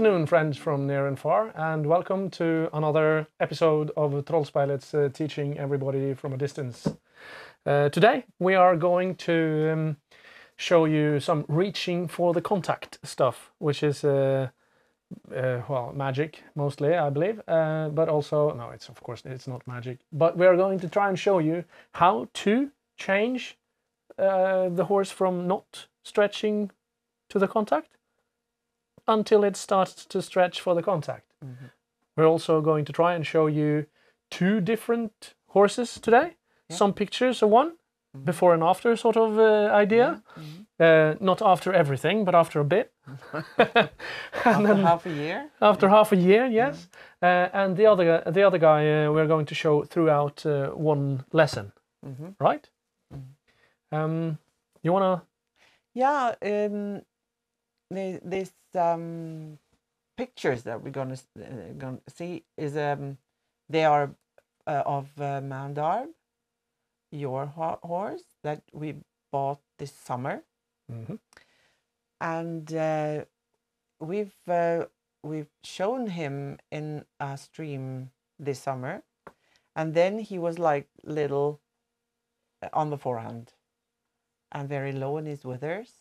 Afternoon, friends from near and far, and welcome to another episode of Trollspeilet's uh, teaching everybody from a distance. Uh, today we are going to um, show you some reaching for the contact stuff, which is uh, uh, well magic mostly, I believe, uh, but also no, it's of course it's not magic. But we are going to try and show you how to change uh, the horse from not stretching to the contact until it starts to stretch for the contact. We're also going to try and show you two different horses today. Some pictures of one, before and after sort of uh, idea. Uh, not after everything, but after a bit. and After then half a year? after half a year, yes. Uh, and the other guy- the other guy uh, we're going to show throughout uh, one lesson, Mhm. right? Um, you wanna? Yeah, um, the, this um, pictures that we're gonna, uh, gonna see is um, they are uh, of uh, Mandarb, your ho- horse that we bought this summer, Mhm. and uh, we've uh, we've shown him in a stream this summer, and then he was like little uh, on the forehand, and very low in his withers,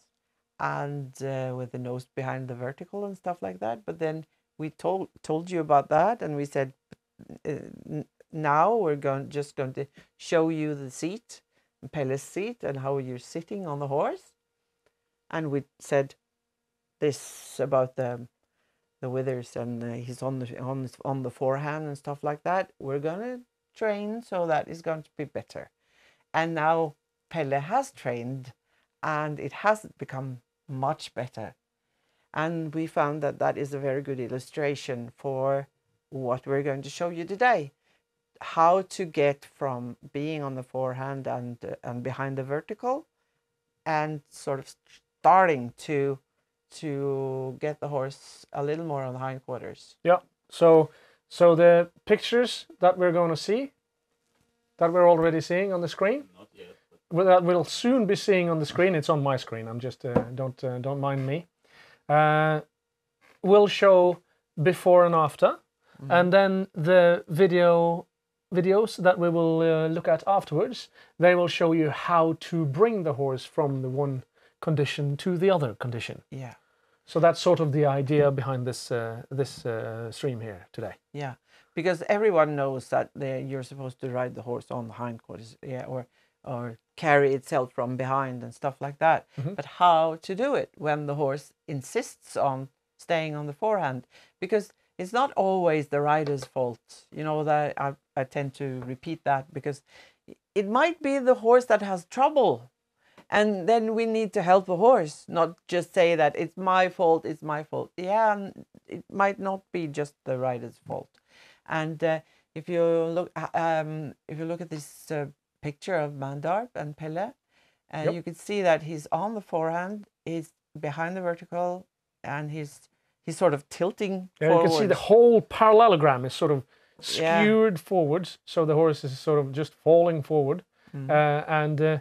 and uh, with the nose behind the vertical and stuff like that. But then we told told you about that, and we said uh, now we're going just going to show you the seat, Pelle's seat, and how you're sitting on the horse, and we said this about the the withers and uh, he's on the on on the forehand and stuff like that. We're gonna train so that is going to be better, and now Pelle has trained, and it has become much better, and we found that that is a very good illustration for what we're going to show you today how to get from being on the forehand and uh, and behind the vertical and sort of starting to to get the horse a little more on the hindquarters. Yeah. So so the pictures that we're going to see, that we're already seeing on the screen. Well, that we'll soon be seeing on the screen. It's on my screen. I'm just uh, don't uh, don't mind me. Uh, will show before and after, and then the video videos that we will uh, look at afterwards. They will show you how to bring the horse from the one condition to the other condition. Yeah. So that's sort of the idea behind this uh, this uh, stream here today. Yeah, because everyone knows that they, you're supposed to ride the horse on the hindquarters, yeah, or or carry itself from behind and stuff like that. But how to do it when the horse insists on staying on the forehand? Because it's not always the rider's fault. You know that I, I tend to repeat that because it might be the horse that has trouble and then we need to help the horse not just say that it's my fault it's my fault yeah and it might not be just the rider's fault and uh, if you look uh, um, if you look at this uh, picture of Mandarp and Pelle And Yep. you can see that he's on the forehand he's behind the vertical and he's he's sort of tilting Yeah, you can see the whole parallelogram is sort of Yeah. skewed forwards, so the horse is sort of just falling forward. Mhm. Uh, and uh,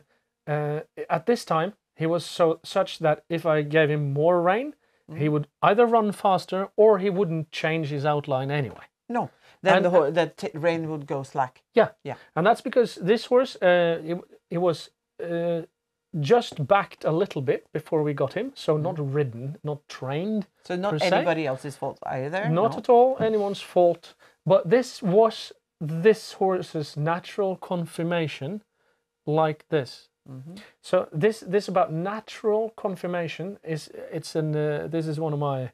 uh, at this time, he was so such that if I gave him more rein, Mm-hmm. he would either run faster or he wouldn't change his outline anyway. No then and- the ho- the t- rein would go slack Yeah, Yeah. and that's because this horse, uh, it, it was uh, just backed a little bit before we got him, so not ridden, not trained. so not Per se? anybody else's fault either Not no? at all anyone's fault, but this was this horse's natural conformation, like this. Mhm. So this this about natural conformation is it's an uh, this is one of my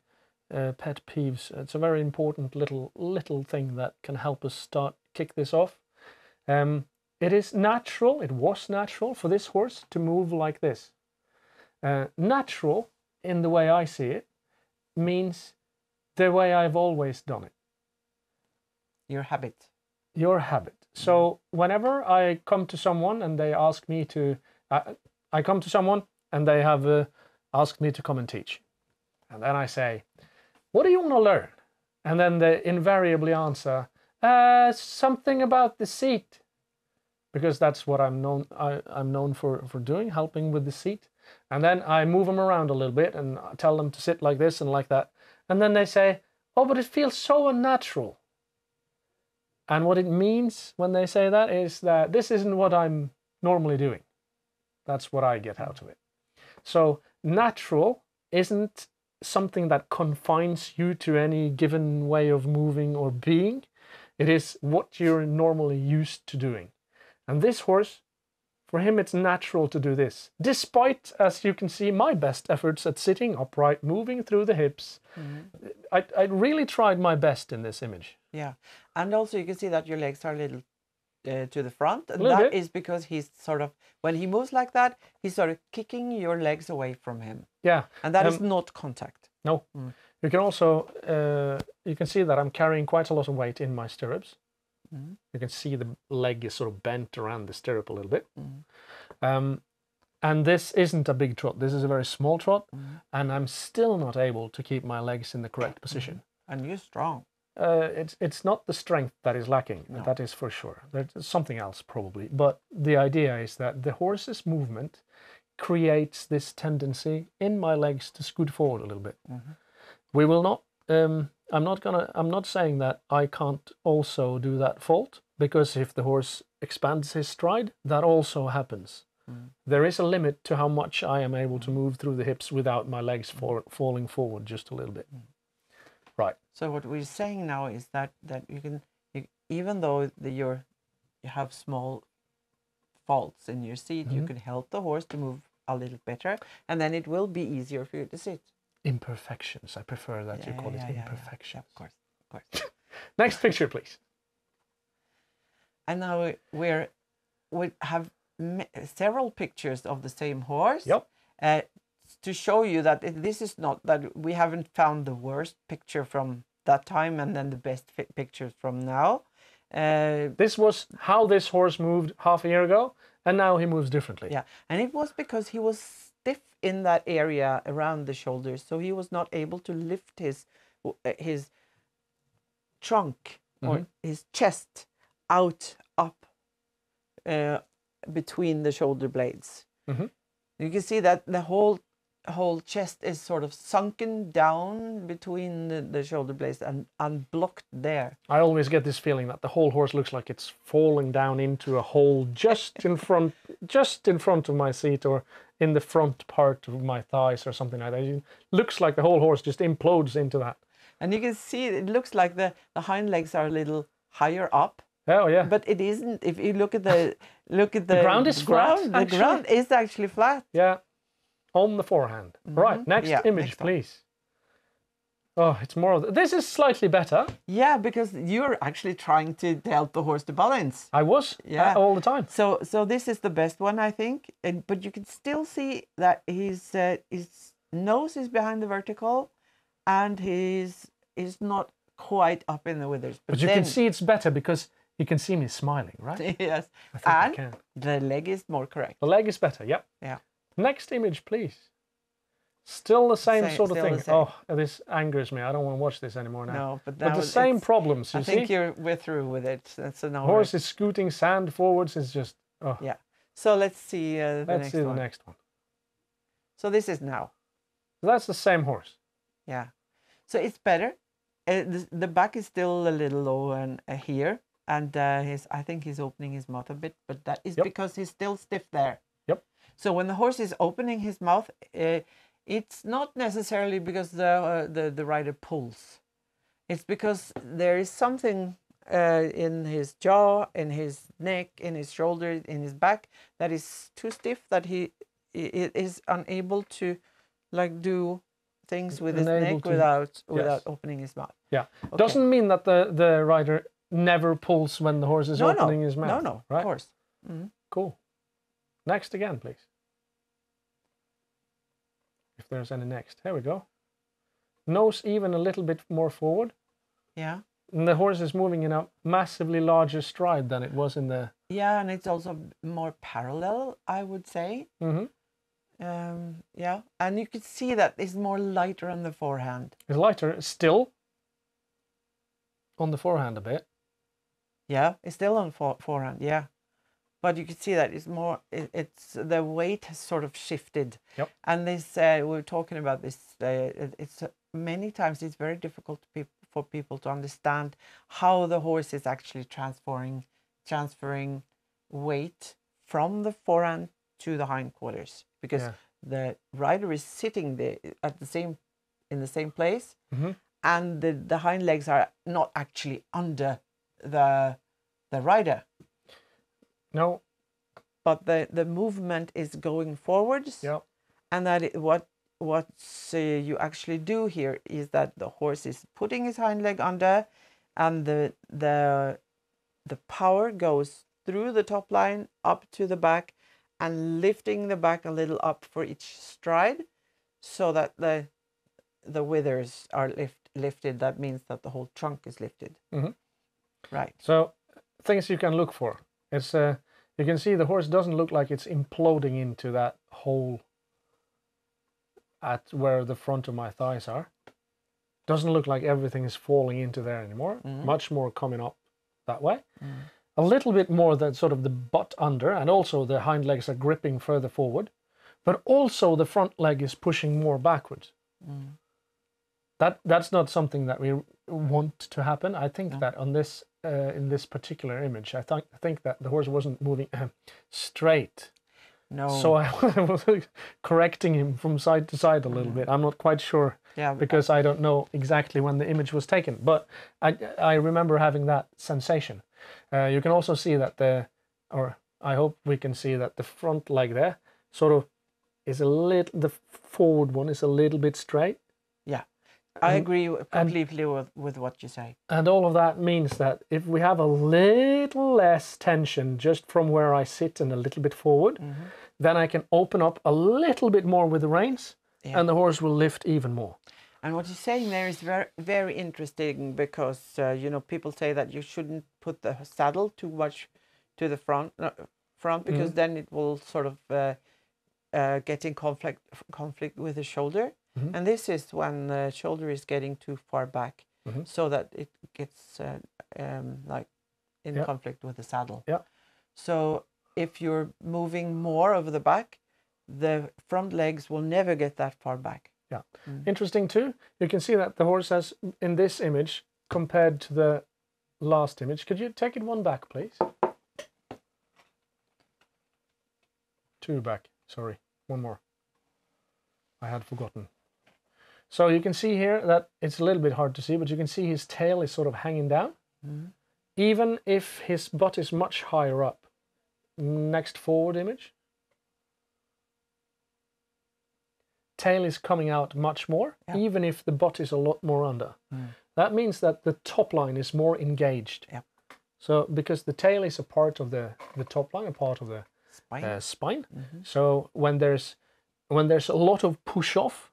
uh, pet peeves. It's a very important little little thing that can help us start kick this off. Um, it is natural. It was natural for this horse to move like this. Uh, natural, in the way I see it, means the way I've always done it. your habit Your habit. So whenever I come to someone and they ask me to, uh, I come to someone and they have uh, asked me to come and teach, and then I say, "What do you want to learn?" And then they invariably answer, uh, "Something about the seat," because that's what I'm known. I, I'm known for for doing, helping with the seat. And then I move them around a little bit and tell them to sit like this and like that. And then they say, oh, but it feels so unnatural. And what it means when they say that is that this isn't what I'm normally doing. That's what I get out of it. So, natural isn't something that confines you to any given way of moving or being. It is what you're normally used to doing. And this horse, for him, it's natural to do this, despite, as you can see, my best efforts at sitting upright, moving through the hips. Mm-hmm. I, I really tried my best in this image. Yeah, and also you can see that your legs are a little uh, to the front, and that bit. is because he's sort of when he moves like that, he's sort of kicking your legs away from him, Yeah, and that is Um, not contact. no. Mm. You can also, uh, you can see that I'm carrying quite a lot of weight in my stirrups. Mhm. You can see the leg is sort of bent around the stirrup a little bit. Mhm. Um, and this isn't a big trot. This is a very small trot, Mhm. and I'm still not able to keep my legs in the correct position. And you're strong. Uh, it's it's not the strength that is lacking. No. That is for sure. There's something else probably. But the idea is that the horse's movement creates this tendency in my legs to scoot forward a little bit. Mhm. We will not. Um, I'm not gonna. I'm not saying that I can't also do that fault because if the horse expands his stride, that also happens. Mm. There is a limit to how much I am able to move through the hips without my legs fall, falling forward just a little bit. Right. So what we're saying now is that that you can, you, even though the, you're, you have small faults in your seat, you Mhm. can help the horse to move a little better, and then it will be easier for you to sit. Imperfections. I prefer that you call yeah, it yeah, yeah, yeah, imperfections. of course, of course. Next picture, please. and now we- we're we have several pictures of the same horse. Yep. Uh, to show you that this is not that we haven't found the worst picture from that time and then the best pictures from now. Uh, This was how this horse moved half a year ago, and now he moves differently. Yeah, and it was because he was stiff in that area around the shoulders, so he was not able to lift his uh, his trunk or Mhm. his chest out up uh, between the shoulder blades. Mhm. You can see that the whole whole chest is sort of sunken down between the, the shoulder blades and and blocked there. I always get this feeling that the whole horse looks like it's falling down into a hole just in front, just in front of my seat, or in the front part of my thighs, or something like that. It looks like the whole horse just implodes into that. And you can see it looks like the, the hind legs are a little higher up. Oh yeah. but it isn't. If you look at the look at the, ground is flat, the actually. ground is actually flat. Yeah, on the forehand. Right, next. Yeah, image, next please. Oh, it's more of the, this is slightly better. Yeah, because you're actually trying to help the horse to balance. I was Yeah. uh, all the time. So so this is the best one, I think. And, but you can still see that his uh, his nose is behind the vertical, and his is not quite up in the withers. But you then, can see it's better because you can see me smiling, right? yes, I think I and can. the leg is more correct. The leg is better. Yep. Yeah. Next image, please. Still the same Same- sort of thing. Oh, this angers me. I don't want to watch this anymore now. No, but but the same problems. You I see, think you're we're through with it. That's the we're- horse is scooting sand forwards. It's just. Oh, Yeah. So let's see uh, the let's next see the next one. So this is now. That's the same horse. Yeah. So it's better. Uh, the, the back is still a little low and uh, here, and uh, his I think he's opening his mouth a bit, but that is Yep. because he's still stiff there. So when the horse is opening his mouth, uh, it's not necessarily because the uh, the the rider pulls. It's because there is something uh, in his jaw, in his neck, in his shoulder, in his back that is too stiff that he i- i- is unable to like do things with his neck to- without without yes. opening his mouth. Yeah. Okay. Doesn't mean that the the rider never pulls when the horse is no, opening no, his mouth. no, no, Right. of course. Mhm. Cool. Next again, please. If there's any next. Here we go. Nose even a little bit more forward. Yeah, And the horse is moving in a massively larger stride than it was in the. yeah, and it's also more parallel, I would say. Mhm. Um, yeah, and you could see that it's more lighter on the forehand. It's lighter still on the forehand a bit. Yeah, it's still on for- forehand. Yeah, but you can see that it's more. It, it's the weight has sort of shifted. Yep. And this uh, we are talking about this. Uh, it- it's uh, many times it's very difficult peop for people to understand how the horse is actually transferring transferring weight from the forehand to the hindquarters because Yeah. the rider is sitting there at the same in the same place Mhm. and the, the hind legs are not actually under the the rider No. but the the movement is going forwards Yeah. and that it, what what uh, you actually do here is that the horse is putting his hind leg under and the the the power goes through the top line up to the back and lifting the back a little up for each stride so that the the withers are lift, lifted that means that the whole trunk is lifted Mhm. right So things you can look for. It's uh, you can see the horse doesn't look like it's imploding into that hole at where the front of my thighs are. Doesn't look like everything is falling into there anymore. Mhm. Much more coming up that way. A little bit more that sort of the butt under, and also the hind legs are gripping further forward, but also the front leg is pushing more backwards. Mm. That that's not something that we want to happen. I think No. that on this uh, in this particular image, I think I think that the horse wasn't moving uh, straight. no So I was correcting him from side to side a little bit. I'm not quite sure yeah because I don't know exactly when the image was taken, but I I remember having that sensation. Uh, you can also see that the, or I hope we can see that the front leg there sort of is a little, the forward one is a little bit straight. I agree completely with, with what you say And all of that means that if we have a little less tension just from where I sit and a little bit forward, Mm-hmm. then I can open up a little bit more with the reins Yeah. and the horse will lift even more. And what you're saying there is very, very interesting because uh, you know people say that you shouldn't put the saddle too much to the front, no, front because then it will sort of uh, uh, get in conflict conflict with the shoulder. Mhm. And this is when the shoulder is getting too far back, Mhm. so that it gets uh, um, like in Yeah. conflict with the saddle. Yeah. So if you're moving more over the back, the front legs will never get that far back. Yeah. Interesting too, you can see that the horse has, in this image, compared to the last image. Could you take it one back, please? Two back, sorry, one more. I had forgotten. So you can see here that it's a little bit hard to see, but you can see his tail is sort of hanging down. Even if his butt is much higher up. Next forward image. Tail is coming out much more, Yeah. even if the butt is a lot more under. That means that the top line is more engaged. Yeah. So because the tail is a part of the, the top line, a part of the Spine. uh, spine. Mm-hmm. So when there's when there's a lot of push off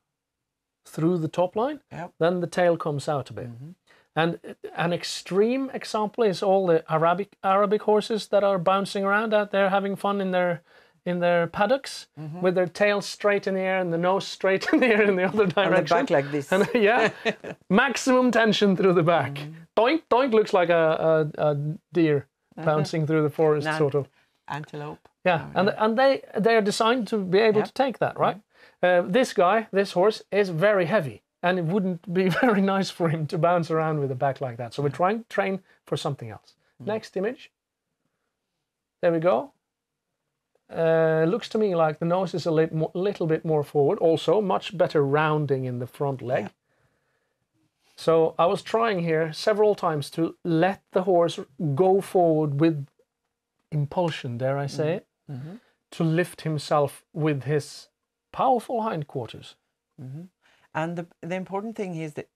through the top line, Yep. then the tail comes out a bit. Mm-hmm. And an extreme example is all the Arabic Arabic horses that are bouncing around out there having fun in their in their paddocks Mm-hmm. with their tails straight in the air and the nose straight in the air in the other On direction. the back like this. And yeah, maximum tension through the back. Mm-hmm. Doink doink looks like a, a, a deer bouncing through the forest, Nah. sort of. Antelope. Yeah, and and they they are designed to be able Yep. to take that, right? Uh, this guy, this horse, is very heavy, and it wouldn't be very nice for him to bounce around with a back like that. So we're trying to train for something else. Next image. There we go. Uh, looks to me like the nose is a lit mo- little bit more forward. Also, much better rounding in the front leg. Yeah. So I was trying here several times to let the horse go forward with impulsion, dare I say it, to lift himself with his powerful hindquarters. And the the important thing is that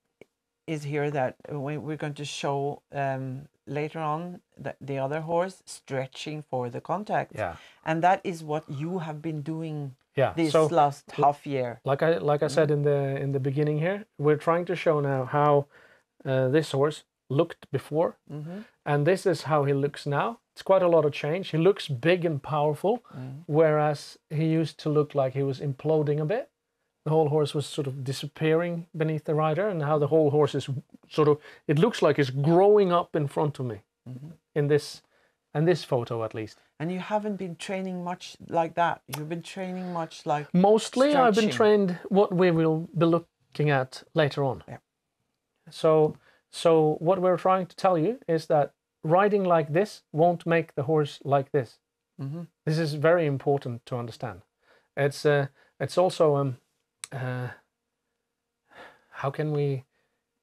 is here that we, we're going to show um, later on that the other horse stretching for the contact. Yeah. And that is what you have been doing Yeah. this so last half year. like I like I said in the in the beginning here, we're trying to show now how uh, this horse looked before, and this is how he looks now. It's quite a lot of change. He looks big and powerful, mm. whereas he used to look like he was imploding a bit. The whole horse was sort of disappearing beneath the rider, and how the whole horse is sort of. It looks like it's growing up in front of me mm-hmm. in this and this photo at least. And you haven't been training much like that. You've been training much like Mostly, I've been trained what we will be looking at later on. Yeah. So, so what we're trying to tell you is that riding like this won't make the horse like this. Mhm. This is very important to understand. It's uh, it's also um, uh, how can we,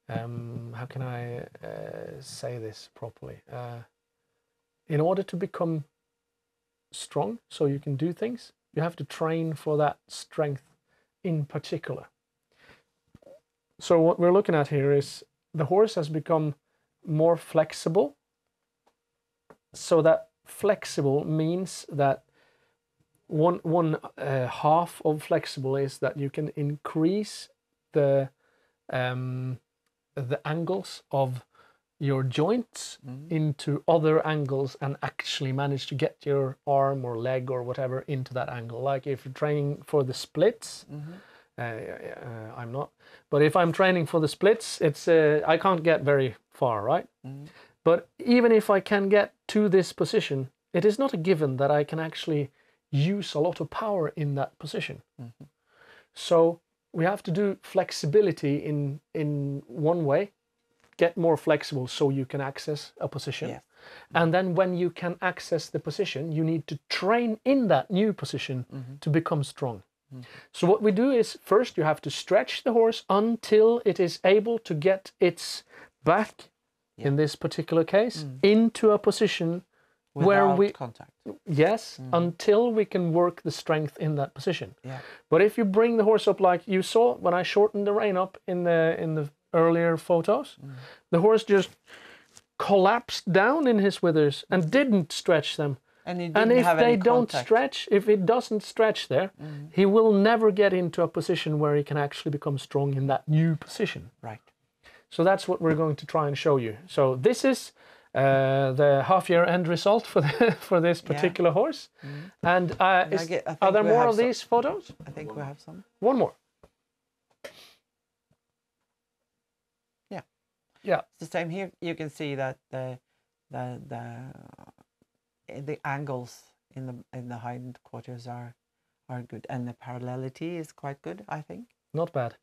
um, how can I uh, say this properly? Uh, in order to become strong, so you can do things, you have to train for that strength in particular. So what we're looking at here is the horse has become more flexible. So that flexible means that one one uh, half of flexible is that you can increase the um, the angles of your joints into other angles and actually manage to get your arm or leg or whatever into that angle. Like if you're training for the splits, uh, uh, I'm not. But if I'm training for the splits, it's uh, I can't get very far, right? But even if I can get to this position, it is not a given that I can actually use a lot of power in that position. Mm-hmm. So we have to do flexibility in in one way, get more flexible so you can access a position. Yes. And then when you can access the position, you need to train in that new position mm-hmm. to become strong. Mm-hmm. So what we do is first you have to stretch the horse until it is able to get its back, in this particular case, mm. into a position where we contact. yes mm-hmm. until we can work the strength in that position. Yeah. But if you bring the horse up like you saw when I shortened the rein up in the in the earlier photos, mm. the horse just collapsed down in his withers and didn't stretch them. And And if they don't contact. stretch, if it doesn't stretch there, mm. he will never get into a position where he can actually become strong in that new position. Right. So that's what we're going to try and show you. So this is uh, the half-year end result for the, for this particular horse. And uh, is- get- are there more of some- these photos? I think we have some. One more. Yeah. Yeah. It's the same here. You can see that the the the the angles in the in the hindquarters are are good, and the parallelity is quite good, I think. Not bad.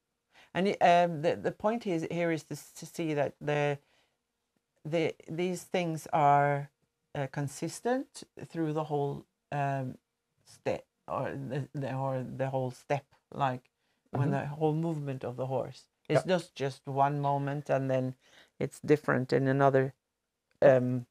And um, the the point is here is to, to see that the the these things are uh, consistent through the whole um, step or the, the or the whole step, like when the whole movement of the horse. It's not just one moment and then it's different in another um,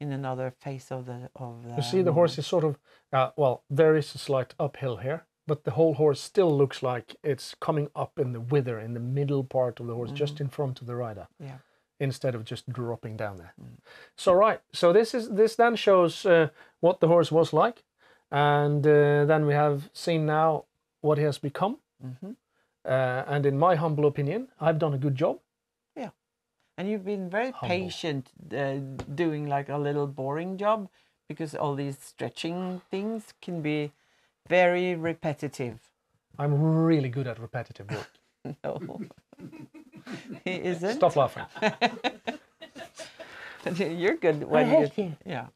in another phase of the of the. You see, the horse is sort of, uh, well, there is a slight uphill here, but the whole horse still looks like it's coming up in the wither, in the middle part of the horse, just in front of the rider. Yeah. instead of just dropping down there. So right, so this is this then shows uh, what the horse was like, and uh, then we have seen now what he has become. hmm Uh, and in my humble opinion, I've done a good job. Yeah, and you've been very Humble. patient uh, doing like a little boring job because all these stretching things can be very repetitive. I'm really good at repetitive work. No, he isn't. Stop laughing. You're good when hate you. Yeah.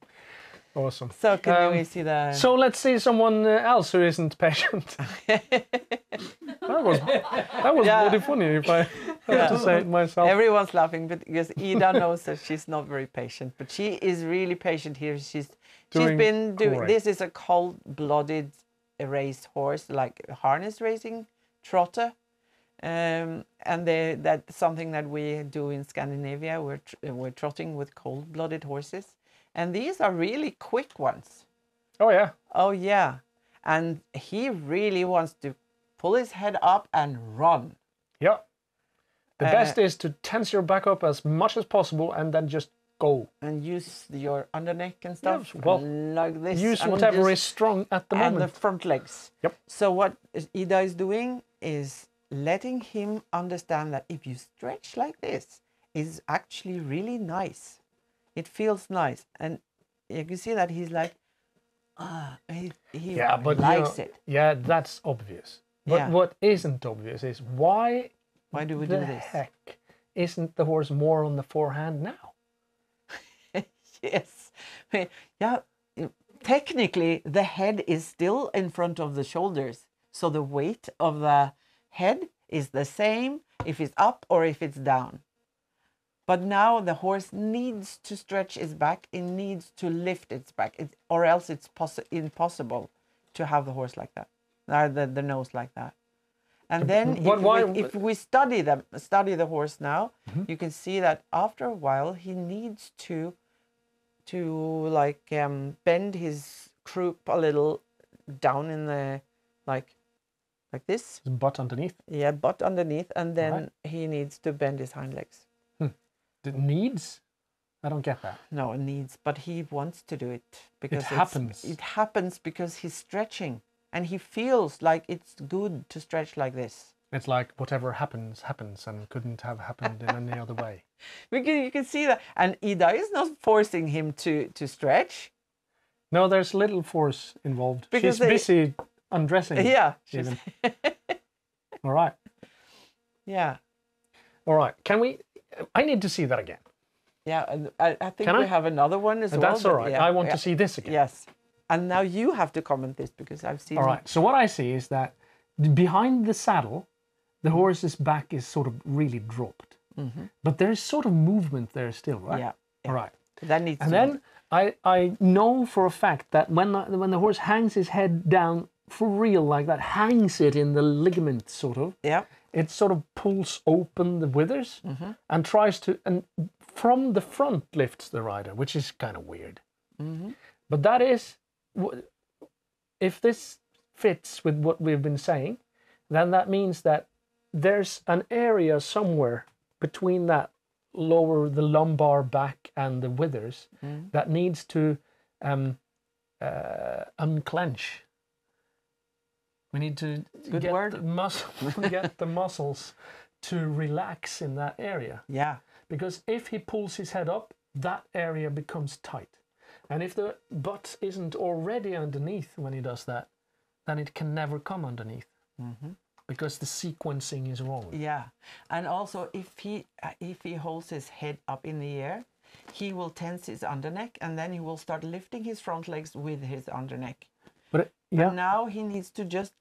Awesome. So can Um, we see the? So let's see someone uh, else who isn't patient. that was that was Yeah. bloody funny if I have to say it myself. Everyone's laughing but because Ida knows that she's not very patient, but she is really patient here. She's she's been doing. This is a cold-blooded race horse, like harness racing trotter, um, and they, that's something that we do in Scandinavia. We're tr- we're trotting with cold-blooded horses, and these are really quick ones. oh yeah. Oh yeah, and he really wants to pull his head up and run. Yeah. The Uh, best is to tense your back up as much as possible and then just go. and use your underneck and stuff Yes, well, like this. Use whatever just- is strong at the moment. and the front legs. Yep. So what Ida is doing is letting him understand that if you stretch like this, it's actually really nice. It feels nice, and you can see that he's like, ah, he, he yeah, but you likes know, it. Yeah, that's obvious. But Yeah. what isn't obvious is why Why do we the do this? heck isn't the horse more on the forehand now? Yes, yeah, technically the head is still in front of the shoulders, so the weight of the head is the same if it's up or if it's down. But now the horse needs to stretch its back, it needs to lift its back, it, or else it's poss- impossible to have the horse like that, or the, the nose like that. And then What- if, why- we, if we study them, study the horse now, mm-hmm. you can see that after a while he needs to to like um, bend his croup a little down in the like like this His butt underneath. yeah butt underneath and then Right. he needs to bend his hind legs It needs. I don't get that. no needs but he wants to do it because it's- happens. it happens because he's stretching and he feels like it's good to stretch like this It's like whatever happens, happens, and couldn't have happened in any other way. we can, you can see that and ida is not forcing him to to stretch No, there's little force involved. Because She's they- busy undressing. yeah Even. All right. yeah All right. Can we? I need to see that again. yeah and I, I think Can we I? have another one as well That's all right. yeah, I want yeah. to see this again. Yes. And now you have to comment this because I've seen. All right. So what I see is that behind the saddle, the horse's back is sort of really dropped, mm-hmm. but there's sort of movement there still, right? Yeah. All right. That needs And then I I know for a fact that when the, when the horse hangs his head down for real like that, hangs it in the ligament sort of, Yeah. it sort of pulls open the withers mm-hmm. and tries to and from the front lifts the rider, which is kind of weird. Mm-hmm. But that is if this fits with what we've been saying, then that means that there's an area somewhere between that lower the lumbar back and the withers that needs to um, uh, unclench. We need to Good get word. the muscle, get the muscles to relax in that area. Yeah. Because if he pulls his head up, that area becomes tight. And if the butt isn't already underneath when he does that, then it can never come underneath. Because the sequencing is wrong. Yeah. And also, if he uh, if he holds his head up in the air, he will tense his underneck, and then he will start lifting his front legs with his underneck. But it, yeah, And now he needs to just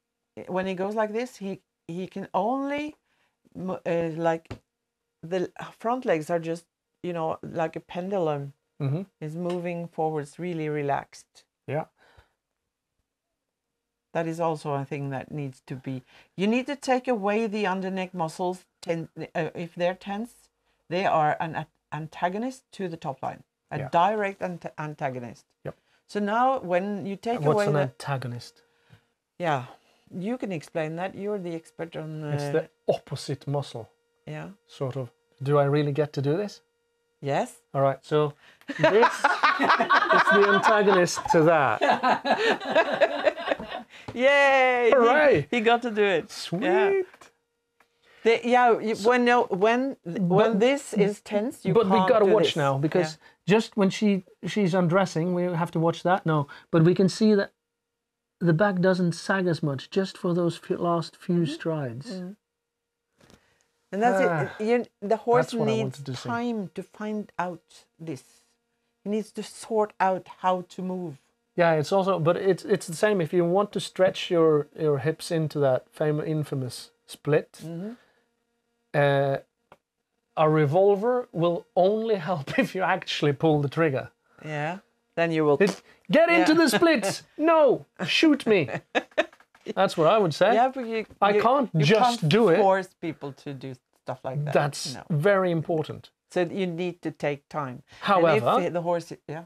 when he goes like this, he he can only uh, like the front legs are just you know like a pendulum hmm is moving forwards really relaxed. yeah, That is also a thing that needs to be. You need to take away the underneck muscles. Ten, uh, if they're tense, they are an antagonist to the top line, a Yeah. direct ant- antagonist. Yep. So now, when you take What's away an the, antagonist? yeah, you can explain that. You're the expert on. Uh, It's the opposite muscle, yeah. sort of. Do I really get to do this? Yes. All right, so this is the antagonist to that. Yay! he- Hooray! He, got to do it. Sweet. Yeah. The, yeah. you- when no, when when this is tense, you but we gotta watch this. now because just when she she's undressing, we have to watch that. No, but we can see that the back doesn't sag as much just for those few, last few Mm-hmm. strides. And that's Ah, it. You, the horse that's what I needs to time to find out this. He needs to sort out how to move. Yeah, it's also, but it's it's the same. If you want to stretch your your hips into that famous infamous split, Mm-hmm. uh, a revolver will only help if you actually pull the trigger. Yeah. Then you will. It's, get into Yeah. the splits. no, shoot me. That's what I would say. yeah, but you, I you- can't you just can't do it. Force people to do stuff like that. That's no. very important. So you need to take time. However, the horse, yeah,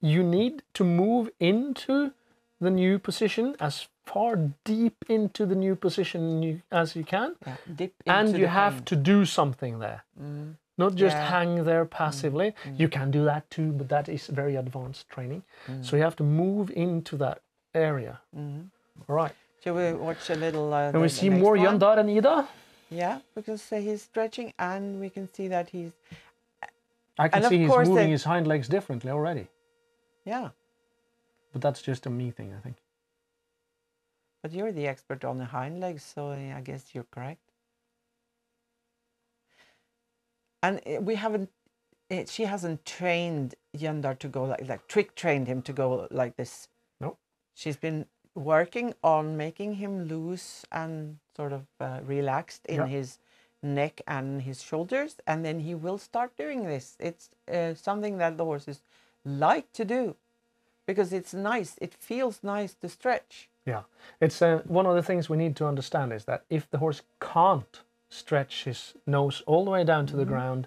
you need to move into the new position as far deep into the new position you, as you can, yeah, and you have pain. to do something there. Mm. Not just Yeah. hang there passively. Mm. Mm. You can do that too, but that is very advanced training. So you have to move into that area. Mm-hmm. All right. Shall we watch a little? Uh, And we see more one? Yandar and Ida. Yeah, because uh, he's stretching, and we can see that he's I can And of see he's course uh, moving his hind legs differently already. Yeah. But that's just a me thing, I think. But you're the expert on the hind legs, so uh, I guess you're correct. And uh, we haven't it, she hasn't trained Yandar to go like like trick trained him to go like this. No. She's been working on making him loose and sort of uh, relaxed in Yeah. his neck and his shoulders, and then he will start doing this. It's uh, something that the horses like to do because it's nice. It feels nice to stretch. Yeah, it's uh, one of the things we need to understand is that if the horse can't stretch his nose all the way down to the ground,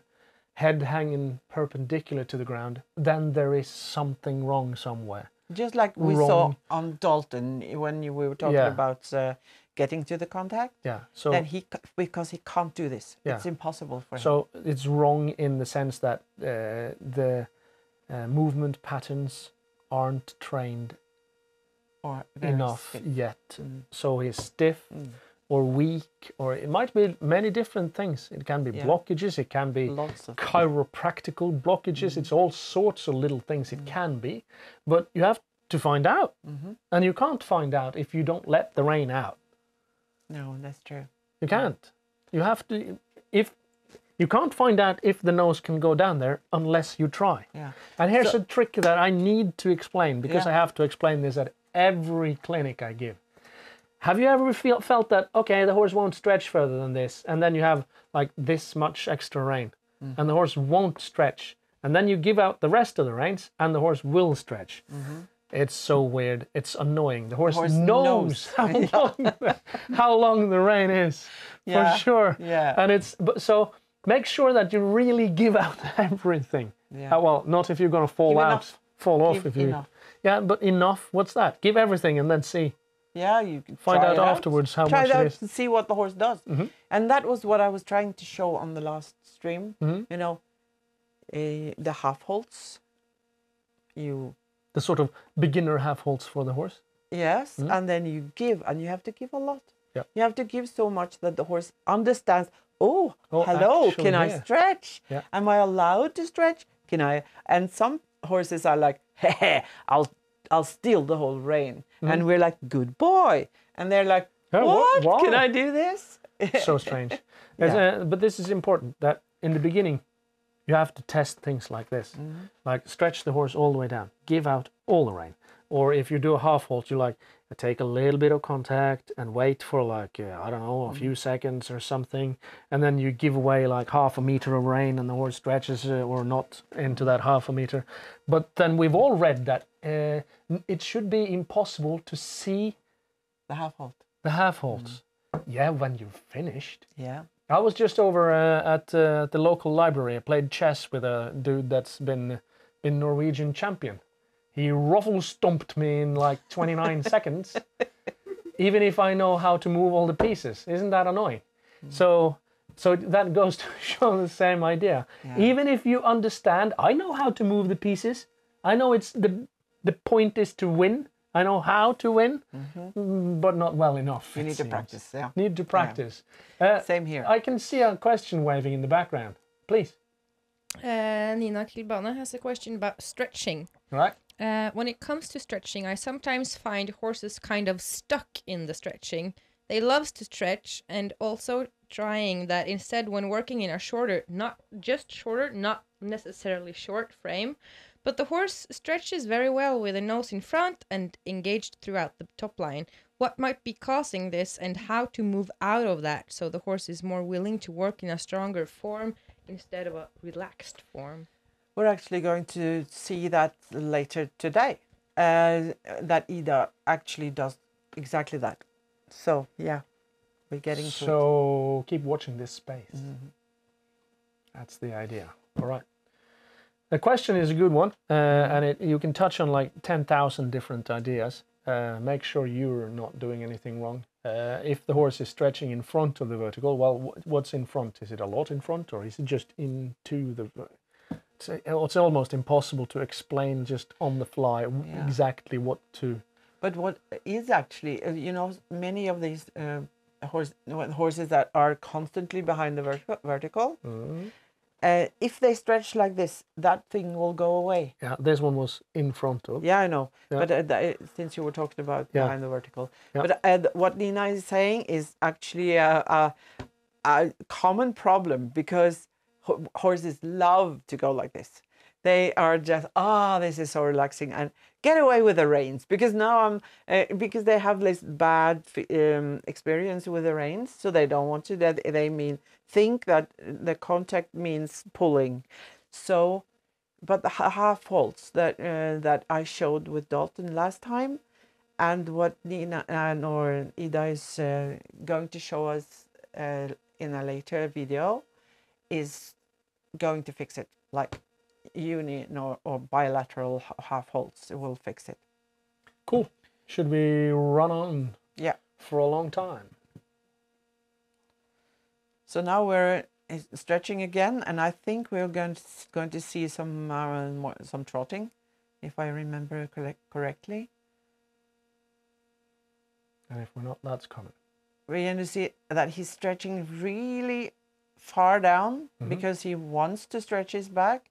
head hanging perpendicular to the ground, then there is something wrong somewhere. Just like we saw on Dalton when you, we were talking Yeah. about uh, getting to the contact. Yeah, so then he because he can't do this. Yeah. It's impossible for him. so it's wrong in the sense that uh, the uh, movement patterns aren't trained or enough stiff. yet. Mm. So he's stiff Mm. or weak, or it might be many different things. It can be Yeah. blockages, it can be Lots of chiropractical blockages. It's all sorts of little things Mm. it can be, but you have to find out, Mhm. and you can't find out if you don't let the rein out. No, that's true. You can't. You have to. If you can't find out if the nose can go down there unless you try. Yeah. And here's So- a trick that I need to explain because Yeah. I have to explain this at every clinic I give. Have you ever feel, felt that okay, the horse won't stretch further than this, and then you have like this much extra rein, Mm. and the horse won't stretch, and then you give out the rest of the reins, and the horse will stretch. Mm -hmm. It's so weird. It's annoying. The horse, Mm-hmm. horse knows, knows. how long the, how long the rein is Yeah, for sure. yeah. And it's but so make sure that you really give out everything. Yeah. Uh, well, not if you're gonna fall Give out, enough. fall off Give if you. enough. Yeah, but enough. What's that? Give everything and then see. Yeah, you can Find out it afterwards how try much it it out is. and see what the horse does. Mhm. And that was what I was trying to show on the last stream. Mhm. You know, uh, the half holds. You The sort of beginner half holds for the horse. yes, Mhm. and then you give, and you have to give a lot. Yeah. You have to give so much that the horse understands. Oh, Oh, hello, can I stretch? Yeah. Am I allowed to stretch? Can I? And some horses are like, hey, I'll, I'll steal the whole rein, and we're like, good boy, and they're like. Yeah, what? wha- Can. I do this? so strange. It's, uh, but this is important that in the beginning, you have to test things like this, like stretch the horse all the way down, give out all the rein, or if you do a half halt, you like take a little bit of contact and wait for like uh, I don't know a few seconds or something, and then you give away like half a meter of rein, and the horse stretches uh, or not into that half a meter. But then we've all read that uh, it should be impossible to see the half halt. the half halts. Yeah, when you're finished. Yeah. I was just over uh, at uh, the local library. I played chess with a dude that's been been Norwegian champion. He ruffle stomped me in like 29 seconds, even if I know how to move all the pieces. Isn't that annoying? So, so that goes to show the same idea. Yeah. Even if you understand, I know how to move the pieces. I know it's the the point is to win. I know how to win, mm, but not well enough. Mm-hmm. You it need to practice. Yeah. Need to practice. Uh, Same here. I can see a question waving in the background. Please. Uh, Nina Kilbane has a question about stretching. Right. Uh, when it comes to stretching, I sometimes find horses kind of stuck in the stretching. They love to stretch and also trying that instead when working in a shorter, not just shorter, not necessarily short frame, but the horse stretches very well with the nose in front and engaged throughout the top line. What might be causing this and how to move out of that so the horse is more willing to work in a stronger form instead of a relaxed form? We're actually going to see that later today. Uh, that Ida actually does exactly that. So yeah, we're getting to. So keep watching this space. Mhm. That's the idea. All right. The question is a good one, uh, and it, you can touch on like 10,000 different ideas. Uh, make sure you're not doing anything wrong. Uh, if the horse is stretching in front of the vertical, well, wh- what's in front? Is it a lot in front, or is it just into the? It's, it's almost impossible to explain just on the fly Yeah. exactly what to. But what is actually, uh, you know, many of these uh, horse, horses that are constantly behind the vertical, vertical Mm. uh, if they stretch like this, that thing will go away. Yeah, this one was in front of. Yeah, I know. Yeah. But uh, th- since you were talking about Yeah. behind the vertical, but uh, what Nina is saying is actually a, a, a common problem because ho- horses love to go like this. They are just ah, this is so relaxing, and get away with the reins because now I'm uh, because they have this bad um, experience with the reins, so they don't want to. That they mean think that the contact means pulling, so. But the ha- half holds that uh, that I showed with Dalton last time, and what Nina and or Ida is uh, going to show us in a later video is going to fix it like union or, or bilateral half holds will fix it Cool. Should we run on yeah for a long time? so now we're uh, stretching again and i think we're going to, going to see some uh, more, some trotting if i remember correct, correctly And if we're not, that's coming. we're going to see that he's stretching really far down Mhm. because he wants to stretch his back.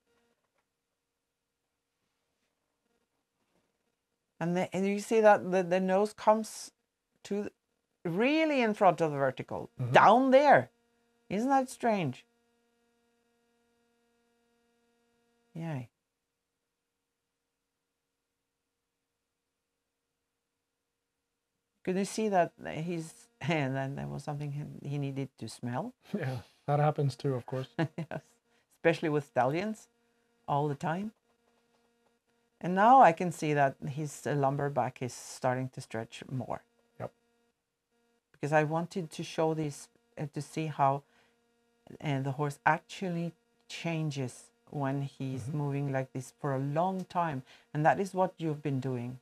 And, the, and you see that the, the nose comes to really in front of the vertical, Mhm. down there. Isn't that strange? Yay. Could you see that he's, and then there was something he needed to smell? Yeah, that happens too, of course. yes, especially with stallions all the time. And now I can see that his uh, lumbar back is starting to stretch more. Yep. Because I wanted to show this uh, to see how uh, the horse actually changes when he's Mhm. moving like this for a long time, and that is what you've been doing.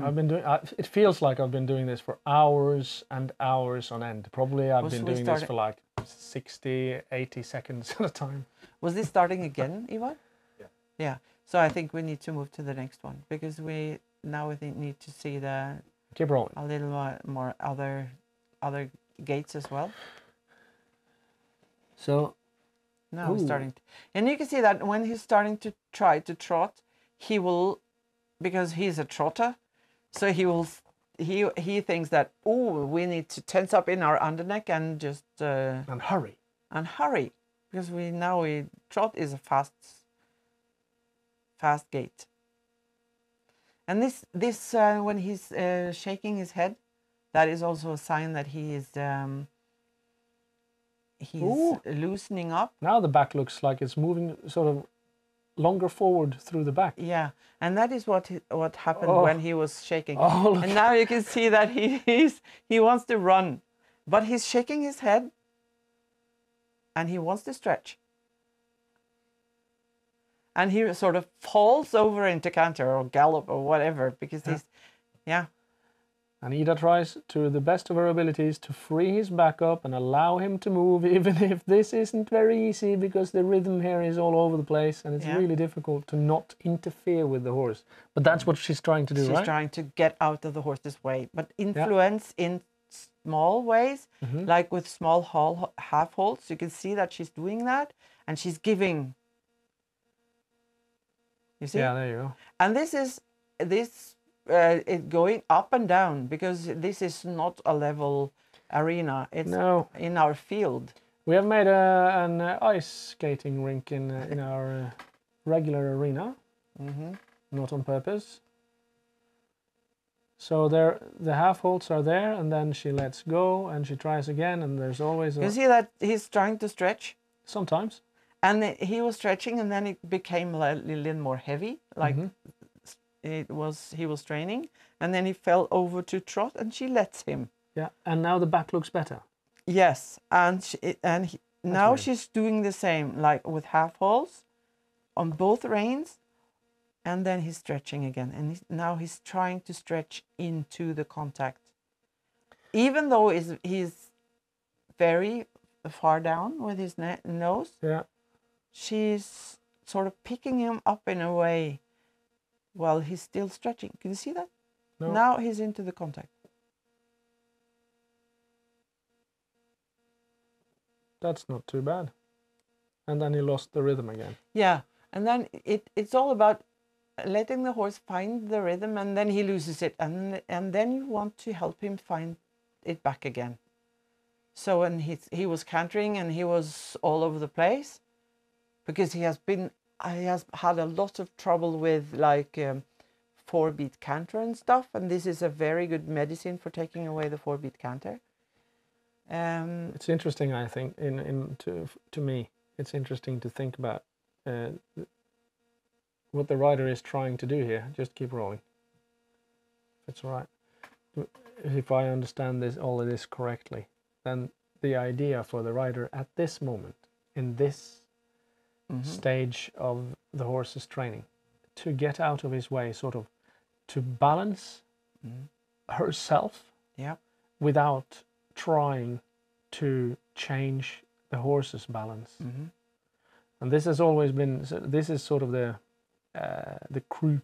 I've been doing. I, it feels like I've been doing this for hours and hours on end. Probably I've Was been doing this for like 60, 80 seconds at a time. Was this starting again, Ivan? Yeah. Yeah. So I think we need to move to the next one because we now we think need to see the Keep rolling. a little more, more other other gaits as well. So Now he's starting, to, and you can see that when he's starting to try to trot, he will, because he's a trotter, so he will s- he he thinks that oh we need to tense up in our underneck and just uh, and hurry. and hurry because we now we trot is a fast fast gait. And this this uh, when he's uh, shaking his head, that is also a sign that he is um, he's Ooh. loosening up. Now the back looks like it's moving sort of longer forward through the back. Yeah, and that is what what happened Oh. when he was shaking. Oh. And now you can see that he he's, he wants to run, but he's shaking his head, and he wants to stretch. And he sort of falls over into canter or gallop or whatever because Yeah. he's, yeah, And Ida tries to the best of her abilities to free his back up and allow him to move, even if this isn't very easy because the rhythm here is all over the place and it's Yeah. really difficult to not interfere with the horse. But that's what she's trying to do, she's right? trying to get out of the horse's way, but influence in small ways, Mhm. like with small hall, half holds. You can see that she's doing that, and she's giving. You see, Yeah, there you go. and this is this uh, it going up and down because this is not a level arena. It's No, in our field. we have made a, an uh, ice skating rink in uh, in our uh, regular arena, hmm not on purpose. So there, the half holds are there, and then she lets go, and she tries again, and there's always A... You see that he's trying to stretch, sometimes. and he was stretching, and then it became a little more heavy, like Mhm. It was he was training and then he fell over to trot and she lets him Yeah, and now the back looks better. yes and she, and he, now weird. she's doing the same like with half holes on both reins and then he's stretching again and he's, now he's trying to stretch into the contact even though he's, he's very far down with his ne- nose Yeah. she's sort of picking him up in a way while he's still stretching can you see that No. now he's into the contact That's not too bad. And then he lost the rhythm again. Yeah, and then it it's all about letting the horse find the rhythm, and then he loses it, and and then you want to help him find it back again. So when he he was cantering and he was all over the place, because he has been he has had a lot of trouble with like um, four beat canter and stuff, and this is a very good medicine for taking away the four beat canter. Um, It's interesting, I think, in, in to to me, it's interesting to think about uh, what the writer is trying to do here. Just keep rolling. All right. If I understand this all of this correctly, then the idea for the writer at this moment, in this mhm. stage of the horse's training, to get out of his way, sort of, to balance Mhm. herself Yeah. without trying to change the horse's balance. Mhm. And this has always been so this is sort of the uh, the cru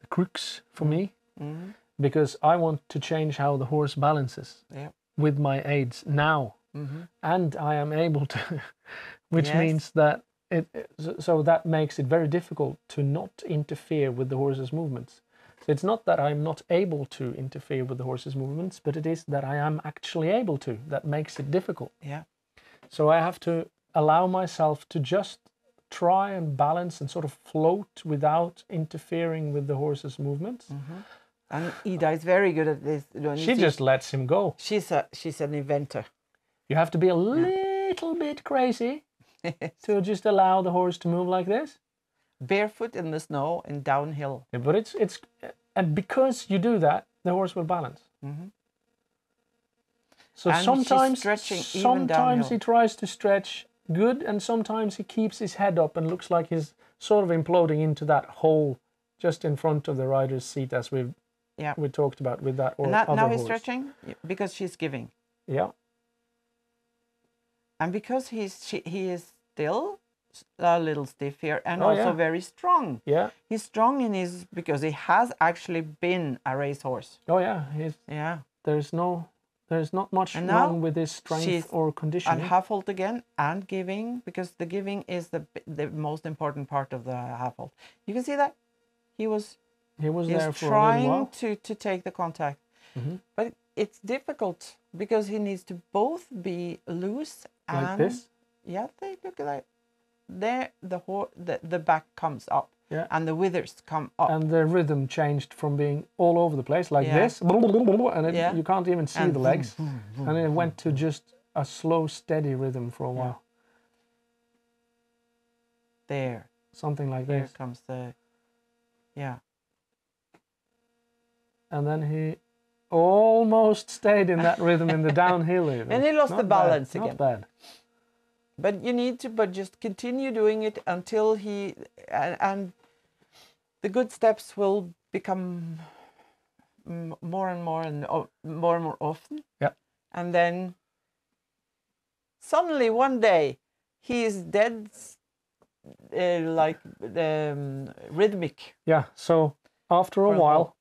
the crux for me Mhm. because I want to change how the horse balances Yeah. with my aids now, Mhm. and I am able to, which Yes. means that it so, that makes it very difficult to not interfere with the horse's movements. So it's not that I'm not able to interfere with the horse's movements, but it is that I am actually able to. That makes it difficult. Yeah. So I have to allow myself to just try and balance and sort of float without interfering with the horse's movements. Mhm. And Ida is very good at this. you know, and you She just lets him go. she's a she's an inventor. You have to be a little bit crazy to just allow the horse to move like this. Barefoot in the snow and downhill. Yeah, But it's it's and because you do that, the horse will balance. Mhm. So And sometimes stretching even sometimes he tries to stretch good, and sometimes he keeps his head up and looks like he's sort of imploding into that hole just in front of the rider's seat, as we've Yeah. we talked about with that or And now, other now he's horse. stretching because she's giving, Yeah, and because he's she, he is still a little stiff here and Oh, also yeah. very strong. yeah, He's strong in his because he has actually been a racehorse. oh yeah. He's, Yeah. there's no there's not much And wrong with his strength or And conditioning. half halt again and giving because the giving is the the most important part of the half halt. You can see that he was he was he's there for a trying to to take the contact, Mhm. but it's difficult because he needs to both be loose Like and this. Yeah. They look like there the ho- the the back comes up Yeah. and the withers come up and the rhythm changed from being all over the place like Yeah. this, and it, Yeah. you can't even see And the legs, and it went to just a slow, steady rhythm for a while, there. something like Here this, comes the yeah. and then he almost stayed in that rhythm in the downhill. Even. And he lost the balance bad, again. Not bad. But you need to but just continue doing it until he and, and the good steps will become more and more and more and more often Yeah. and then suddenly one day he is dead uh, like um, rhythmic Yeah. So after a For while,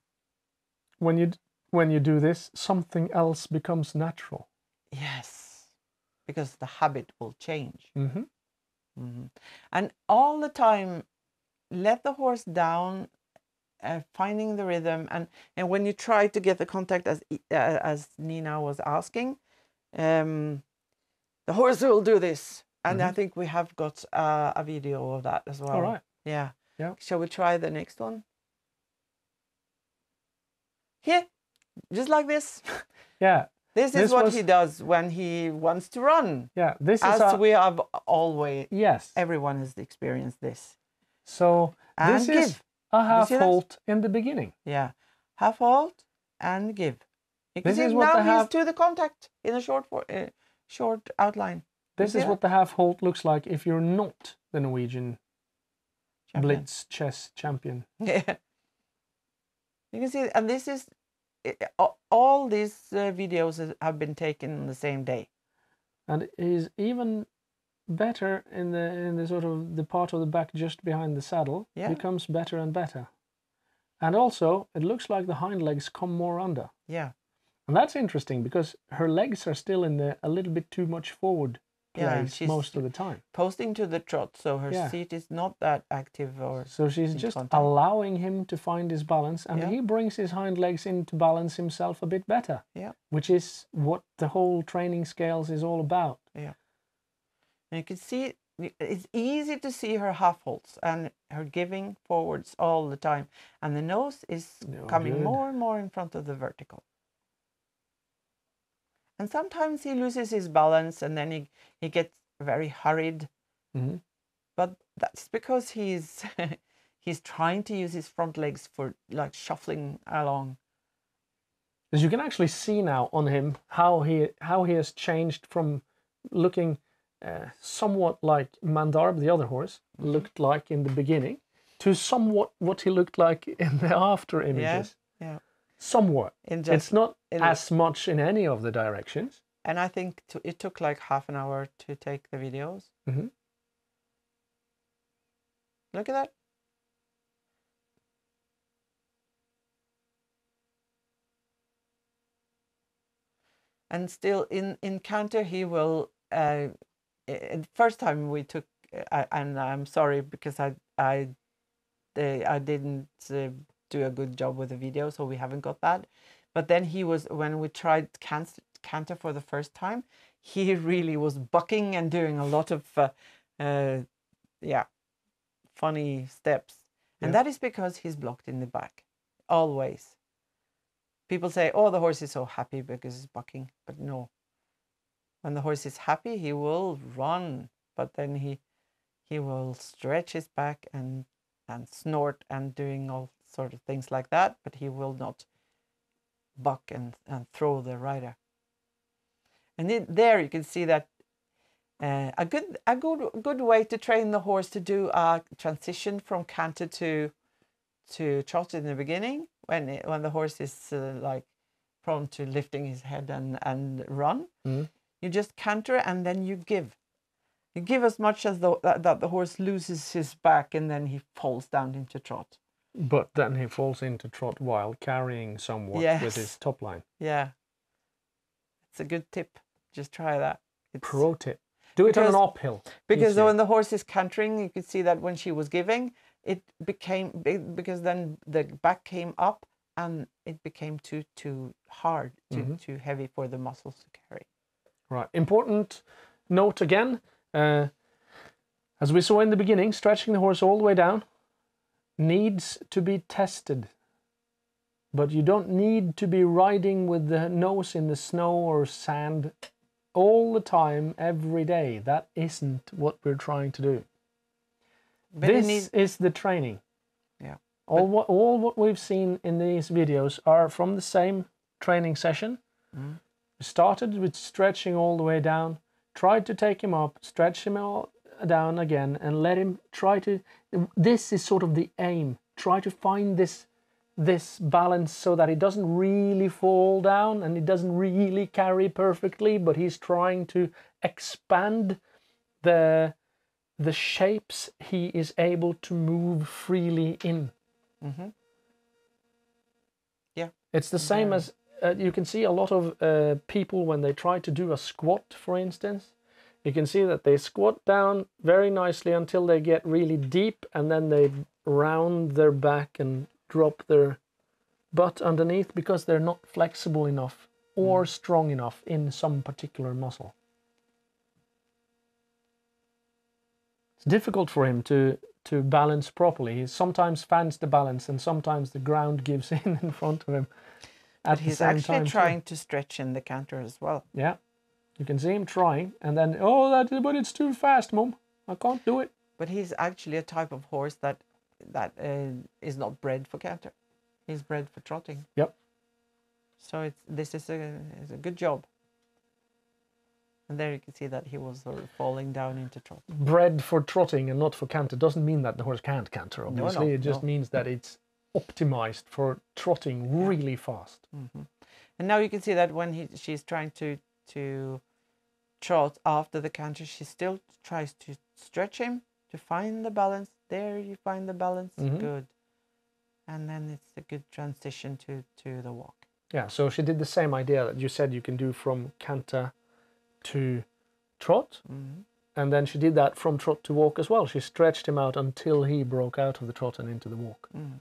when you when you do this, something else becomes natural. yes because the habit will change hmm Mhm. And all the time, let the horse down, uh, finding the rhythm, and and when you try to get the contact, as uh, as Nina was asking, um, the horse will do this, and I Mhm. think we have got uh, a video of that as well. All right. Yeah. Yeah. Shall we try the next one? Here, just like this. Yeah. This is This what was- he does when he wants to run. Yeah. This As is a, we have always, yes. everyone has experienced this. So And this give. is a half halt in the beginning. Yeah. Half halt and give. Can This is what now the he's half- to the contact in a short uh, short outline. This is that? what the half halt looks like if you're not the Norwegian Champion. Blitz chess champion. Yeah. You can see, and this is it- all these uh, videos have been taken on the same day. And is even better in the in the sort of the part of the back just behind the saddle Yeah. becomes better and better. And also it looks like the hind legs come more under. Yeah. And that's interesting because her legs are still in the a little bit too much forward Yeah, legs she's- most of the time. Posting to the trot, so her Yeah. seat is not that active or So she's just contact. allowing him to find his balance, and Yeah. he brings his hind legs in to balance himself a bit better. Yeah. Which is what the whole training scales is all about. And you can see it's easy to see her half holds and her giving forwards all the time. And the nose is Oh, coming good. more and more in front of the vertical. And sometimes he loses his balance and then he, he gets very hurried. Mhm. But that's because he's he's trying to use his front legs for like shuffling along. As you can actually see now on him how he how he has changed from looking uh, somewhat like Mandarb, the other horse, Mm-hmm. looked like in the beginning, to somewhat what he looked like in the after images. Yeah, yeah. Somewhat. In just it's not as much in any of the directions. and I think to, it took like half an hour to take the videos. Mhm. Look at that. And still in encounter, he will. Uh, i- first time we took, uh, and I'm sorry because I I, they, I didn't uh, do a good job with the video, so we haven't got that. But then he was when we tried can- canter for the first time, he really was bucking and doing a lot of, uh, uh, yeah, funny steps, and Yeah. that is because he's blocked in the back, always. People say, "Oh, the horse is so happy because he's bucking," but no. When the horse is happy, he will run, but then he he will stretch his back and and snort and doing all sort of things like that, but he will not buck and, and throw the rider. And it, there you can see that uh, a good a good good way to train the horse to do a transition from canter to to trot in the beginning when it, when the horse is uh, like prone to lifting his head and and run. Mhm. You just canter and then you give. You give as much as the, that, that the horse loses his back and then he falls down into trot. But then he falls into trot while carrying somewhat with his top line. Yeah. It's a good tip. Just try that. It's, Pro tip. Do it on an uphill. because easier. when the horse is cantering, you could see that when she was giving, it became big because then the back came up and it became too too hard, too Mhm. too heavy for the muscles to carry. Right. Important note again. Uh, as we saw in the beginning, stretching the horse all the way down needs to be tested. But you don't need to be riding with the nose in the snow or sand all the time, every day. That isn't what we're trying to do. But this is the training. Yeah. All what all what we've seen in these videos are from the same training session. Mhm. We started with stretching all the way down, tried to take him up, stretch him all down again, and let him try to. This is sort of the aim. Try to find this this balance so that it doesn't really fall down and it doesn't really carry perfectly, but he's trying to expand the the shapes he is able to move freely in. Mm -hmm. Yeah, it's the same Yeah. as uh, you can see a lot of uh, people when they try to do a squat, for instance. You can see that they squat down very nicely until they get really deep and then they round their back and drop their butt underneath because they're not flexible enough or mm. strong enough in some particular muscle. It's difficult for him to to balance properly. He sometimes fans the balance and sometimes the ground gives in in front of him. but At the he's actually time too. trying to stretch in the canter as well. Yeah, you can see him trying, and then oh, that but it's too fast, mum. I can't do it. But he's actually a type of horse that that uh, is not bred for canter. He's bred for trotting. Yep. So it's this is a is a good job. And there you can see that he was sort of falling down into trot. Bred for trotting and not for canter doesn't mean that the horse can't canter. no, Obviously, it just no. means that it's optimized for trotting really fast. hmm And now you can see that when he she's trying to to trot after the canter, she still tries to stretch him to find the balance. There you find the balance. Mhm. Good. And then it's a good transition to to the walk. Yeah, so she did the same idea that you said you can do from canter to trot, Mhm. and then she did that from trot to walk as well. She stretched him out until he broke out of the trot and into the walk. Mm.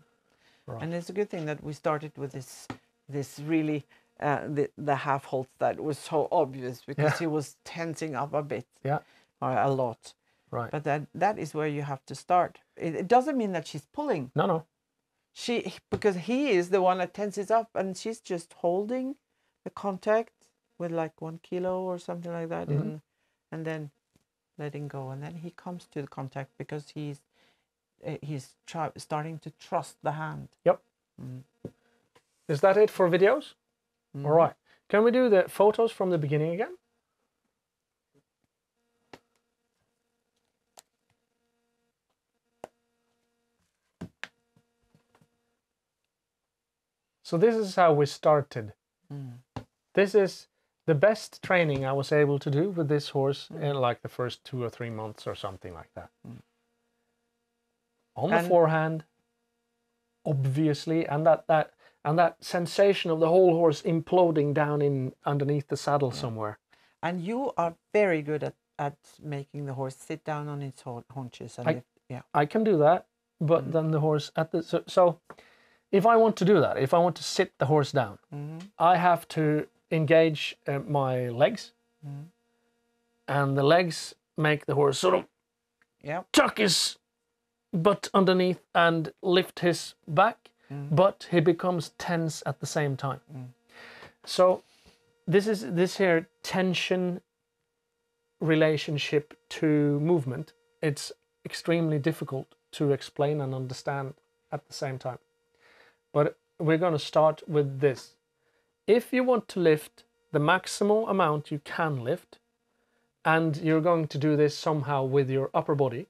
Right. And it's a good thing that we started with this this really uh, the the half halt that was so obvious because Yeah. he was tensing up a bit. Yeah. Or a lot. Right. But that that is where you have to start. It, it doesn't mean that she's pulling. no, no. She because he is the one that tenses up and she's just holding the contact with like one kilo or something like that Mhm. and and then letting go and then he comes to the contact because he's uh, he's try, starting to trust the hand. Yep. Mm. Is that it for videos? Mhm. All right. Can we do the photos from the beginning again? So this is how we started. Mm. This is the best training I was able to do with this horse in like the first two or three months or something like that. Mm. On the forehand, obviously, and that that and that sensation of the whole horse imploding down in underneath the saddle somewhere. And you are very good at, at making the horse sit down on its haunches and I-. Yeah. I can do that, but Mm. then the horse at the so, so if I want to do that, if I want to sit the horse down, hmm I have to engage uh, my legs, Mhm. and the legs make the horse sort of Yeah. tuck his butt underneath and lift his back, Mm. but he becomes tense at the same time. Mm. So this is this here tension relationship to movement. It's extremely difficult to explain and understand at the same time. But we're going to start with this. If you want to lift the maximal amount you can lift, and you're going to do this somehow with your upper body,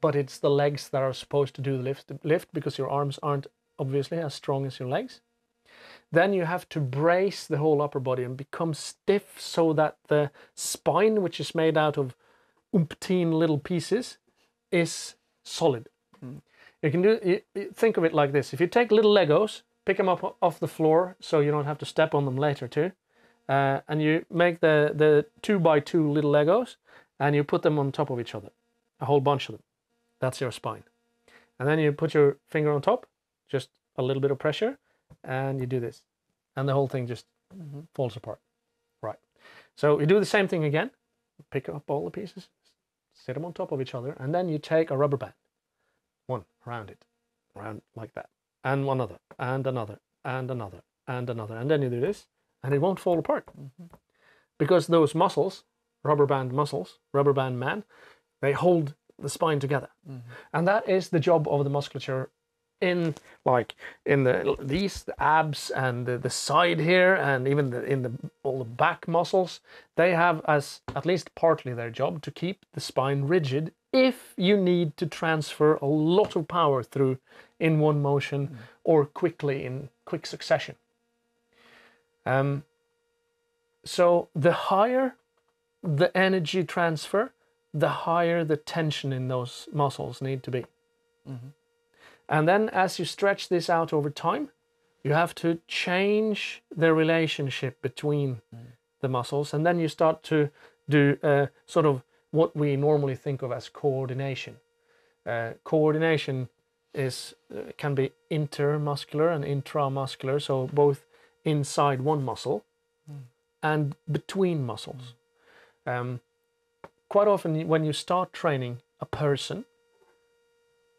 but it's the legs that are supposed to do the lift, lift because your arms aren't obviously as strong as your legs. Then you have to brace the whole upper body and become stiff so that the spine, which is made out of umpteen little pieces, is solid. You can do you, you think of it like this: if you take little Legos, pick them up off the floor so you don't have to step on them later too, uh, and you make the the two by two little Legos, and you put them on top of each other, a whole bunch of them. That's your spine, and then you put your finger on top, just a little bit of pressure, and you do this, and the whole thing just Mhm. falls apart. Right. So you do the same thing again. Pick up all the pieces, sit them on top of each other, and then you take a rubber band, one around it, around like that, and one other, and another, and another, and another, and then you do this, and it won't fall apart. Because those muscles, rubber band muscles, rubber band man, they hold the spine together, and that is the job of the musculature in like in the these the abs and the, the side here and even the, in the all the back muscles they have as at least partly their job to keep the spine rigid if you need to transfer a lot of power through in one motion or quickly in quick succession. Um, so the higher the energy transfer the higher the tension in those muscles need to be and then as you stretch this out over time, you have to change the relationship between the muscles. And then you start to do uh, sort of what we normally think of as coordination. Uh, coordination is uh, can be intermuscular and intramuscular, so both inside one muscle and between muscles. Um, quite often, when you start training a person,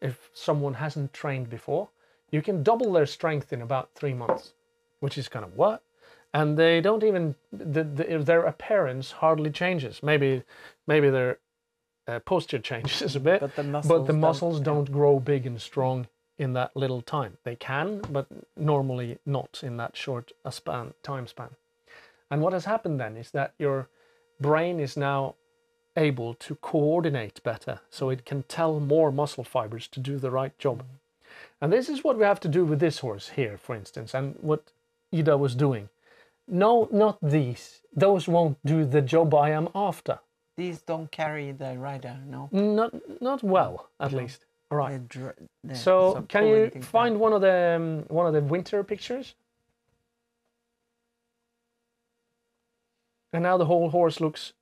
if someone hasn't trained before, you can double their strength in about three months, which is kind of what? And they don't even the, the, their appearance hardly changes. Maybe maybe their uh, posture changes a bit, But the muscles. but the don't- don't grow big and strong in that little time. They can, but normally not in that short a span time span. And what has happened then is that your brain is now able to coordinate better so it can tell more muscle fibers to do the right job. And this is what we have to do with this horse here, for instance, and what Ida was doing. No, not these. Those won't do the job I am after. These don't carry the rider, no. Not, not well, at No. least. All right. They dr- they So, can you find down. one of the um, one of the winter pictures? And now the whole horse looks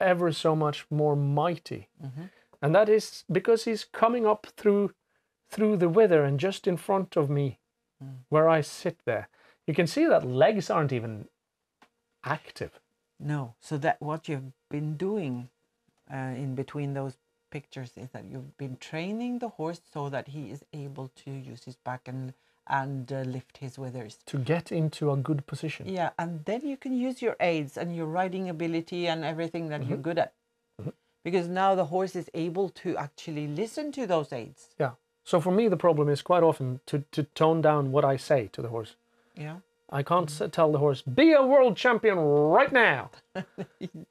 ever so much more mighty. Mhm. And that is because he's coming up through through the wither and just in front of me Mm. where I sit there. You can see that legs aren't even active. No. So that what you've been doing uh, in between those pictures is that you've been training the horse so that he is able to use his back and and uh, lift his withers. to get into a good position. Yeah, and then you can use your aids and your riding ability and everything that you're good at. Mhm. Because now the horse is able to actually listen to those aids. Yeah. So for me, the problem is quite often to, to tone down what I say to the horse. Yeah. I can't s tell the horse, be a world champion right now.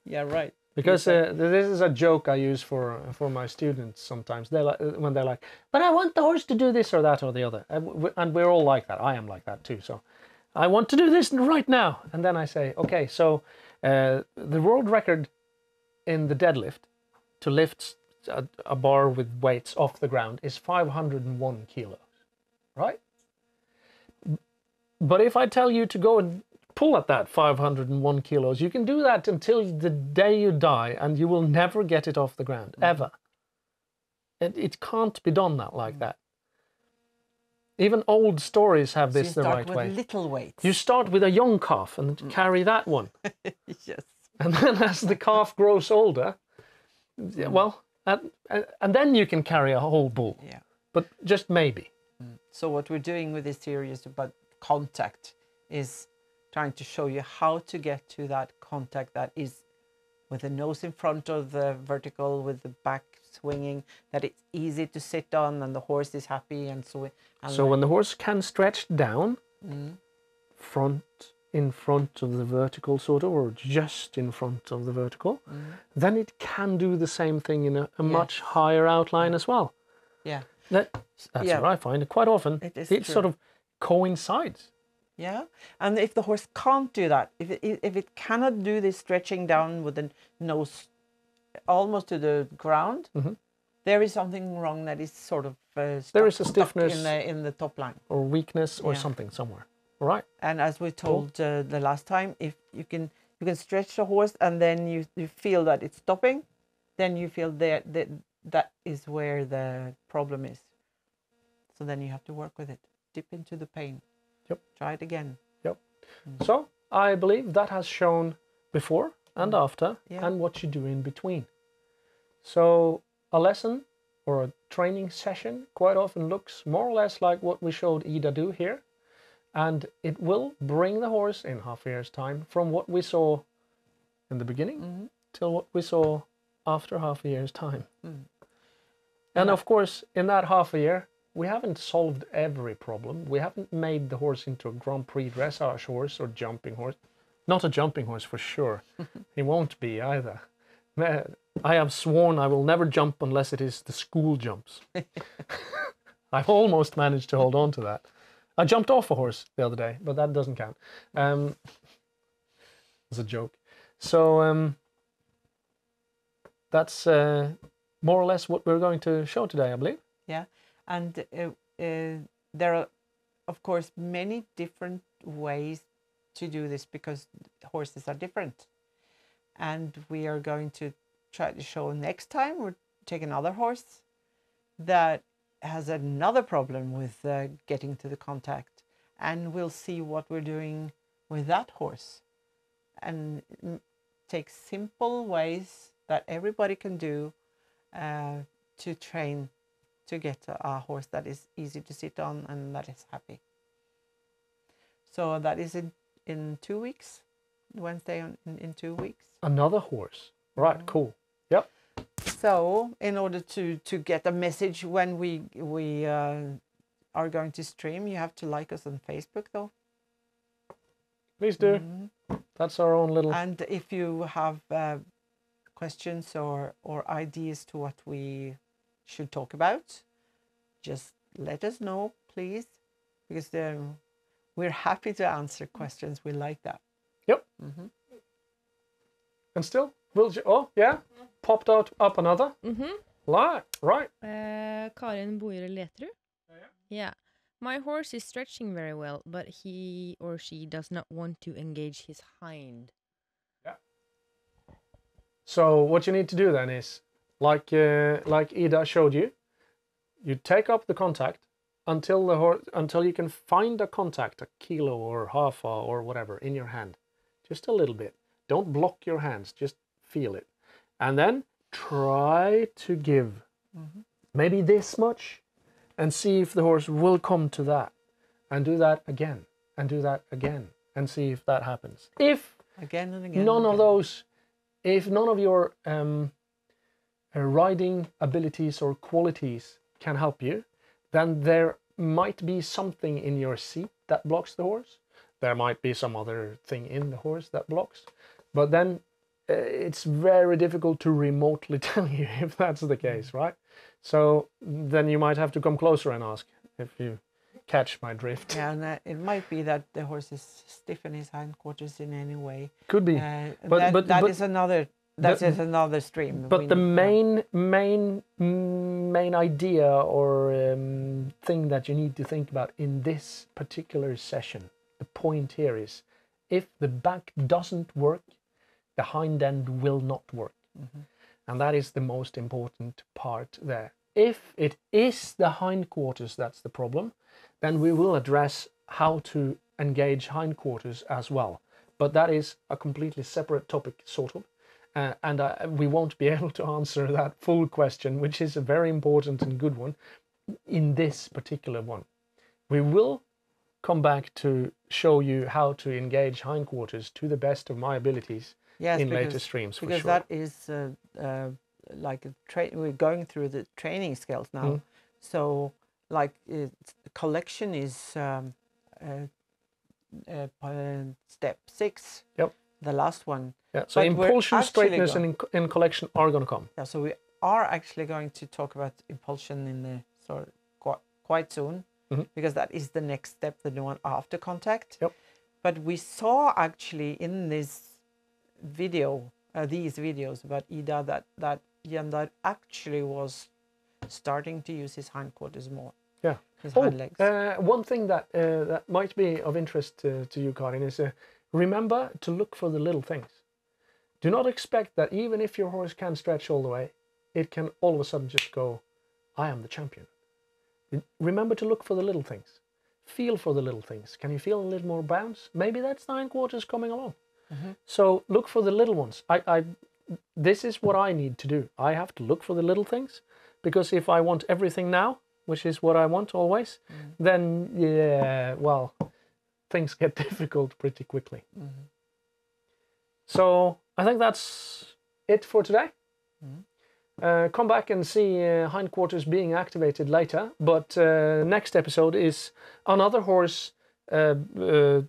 Yeah, right. Because uh, this is a joke I use for for my students sometimes. They like when they're like, "But I want the horse to do this or that or the other," and, we're all like that. I am like that too. So, I want to do this right now, and then I say, "Okay, so uh, the world record in the deadlift to lift a, a bar with weights off the ground is 501 kilos, right?" But if I tell you to go and pull at that 501 kilos, you can do that until the day you die and you will never get it off the ground, mm-hmm. ever. It, it can't be done that like mm. that. Even old stories have So this the start right with way. little weights. You start with a young calf and mm. carry that one. yes. And then as the calf grows older, yeah, mm. well, and, uh, and then you can carry a whole bull, Yeah. but just maybe. So what we're doing with this theory is about contact is trying to show you how to get to that contact that is with the nose in front of the vertical, with the back swinging, that it's easy to sit on, and the horse is happy, and so. And So when the horse can stretch down, Mm. front in front of the vertical sort of or just in front of the vertical then it can do the same thing in a, a much higher outline as well yeah, that, that's Yeah. what i find quite often It is it sort of coincides yeah, and if the horse can't do that, if it, if it cannot do this stretching down with the nose almost to the ground, Mhm. there is something wrong. That is sort of uh, stuck, There is a stiffness. in the in the top line. or weakness or Yeah. something somewhere all right And as we told uh, the last time, if you can you can stretch the horse and then you, you feel that it's stopping, then you feel that, that that is where the problem is. So then you have to work with it. Dip into the pain. Yep. Try it again. Yep. So i believe that has shown before and after Mm. Yeah. and what you do in between so a lesson or a training session quite often looks more or less like what we showed ida do here and it will bring the horse in half a year's time from what we saw in the beginning Mhm. till what we saw after half a year's time. Mm. And Yeah. of course, in that half a year, we haven't solved every problem. We haven't made the horse into a Grand Prix dressage horse or jumping horse. Not a jumping horse for sure. he won't be either. I have sworn I will never jump unless it is the school jumps. I've almost managed to hold on to that. I jumped off a horse the other day, but that doesn't count. Um, it's a joke. So um, that's uh, more or less what we're going to show today, I believe. And uh, uh, there are, of course, many different ways to do this because horses are different. And we are going to try to show next time we'll take another horse that has another problem with uh, getting to the contact. And we'll see what we're doing with that horse and mm, take simple ways that everybody can do uh, to train to get a, horse that is easy to sit on and that is happy. So that is in, in two weeks, Wednesday in, in two weeks. Another horse. Right, cool. Yep. So in order to, to get a message when we, we uh, are going to stream, you have to like us on Facebook though. Please do. Mhm. That's our own little. And if you have uh, questions or, or ideas to what we should talk about, just let us know, please, because we're happy to answer questions. We like that. Yep. hmm And still, will you? Oh, yeah. Popped out up another. Mm-hmm. Right, right. Uh, Karin Boire Letrud. Yeah. My horse is stretching very well, but he or she does not want to engage his hind. Yeah. So what you need to do then is, like uh, like Ida showed you, you take up the contact until the horse until you can find a contact, a kilo or half a or whatever in your hand, just a little bit. Don't block your hands, just feel it, and then try to give maybe this much, and see if the horse will come to that, and do that again, and do that again, and see if that happens. If Again and again. none and of those if none of your um, riding abilities or qualities can help you then there might be something in your seat that blocks the horse there might be some other thing in the horse that blocks but then uh, it's very difficult to remotely tell you if that's the case right so then you might have to come closer and ask if you catch my drift Yeah, and uh, it might be that the horse is stiff in his hindquarters in any way. could be Uh, But- that, but- that but- is another. That the- is another stream. But We the main, main, mm, main idea or um, thing that you need to think about in this particular session, the point here is, if the back doesn't work, the hind end will not work, and that is the most important part there. If it is the hindquarters that's the problem, then we will address how to engage hindquarters as well. But that is a completely separate topic, sort of. Uh, and uh, we won't be able to answer that full question, which is a very important and good one, in this particular one. We will come back to show you how to engage hindquarters to the best of my abilities yes, in because, later streams for because sure. that is uh, uh, like a tra- we're going through the training skills now. Mm. So like collection is um, uh, uh, step six. Yep. The last one. yeah, so but impulsion, straightness, go- and in, in collection are going to come. Yeah, so we are actually going to talk about impulsion in the sort quite, quite soon Mhm. because that is the next step, the new one after contact. Yep. But we saw actually in this video, uh, these videos about Ida, that that Jandar actually was starting to use his hindquarters more. Yeah. His Oh, hind legs. uh, one thing that uh, that might be of interest to, to you, Karin, is uh, remember to look for the little things. Do not expect that even if your horse can stretch all the way, it can all of a sudden just go, "I am the champion." Remember to look for the little things. Feel for the little things. Can you feel a little more bounce? Maybe that's hindquarters coming along. Mm-hmm. So look for the little ones. I, I, this is what I need to do. I have to look for the little things because if I want everything now, which is what I want always, mm. then yeah, well, things get difficult pretty quickly. So I think that's it for today. Uh, come back and see uh, hindquarters being activated later. But uh, next episode is another horse uh, uh,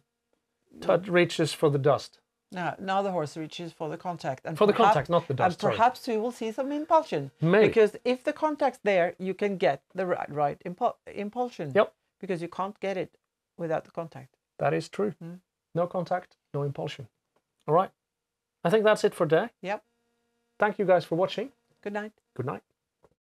that reaches for the dust. Now, now the horse reaches for the contact. And For the perhaps- contact, not the And dust. sorry. perhaps we will see some impulsion. Maybe. Because if the contact's there, you can get the right, right impu- impulsion. Yep. Because you can't get it without the contact. That is true. Mm. No contact, no impulsion. All right. I think that's it for today. Yep. Thank you guys for watching. Good night. Good night.